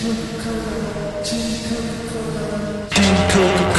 Coca-Cola, Team Coca-Cola, Team Coca-Cola.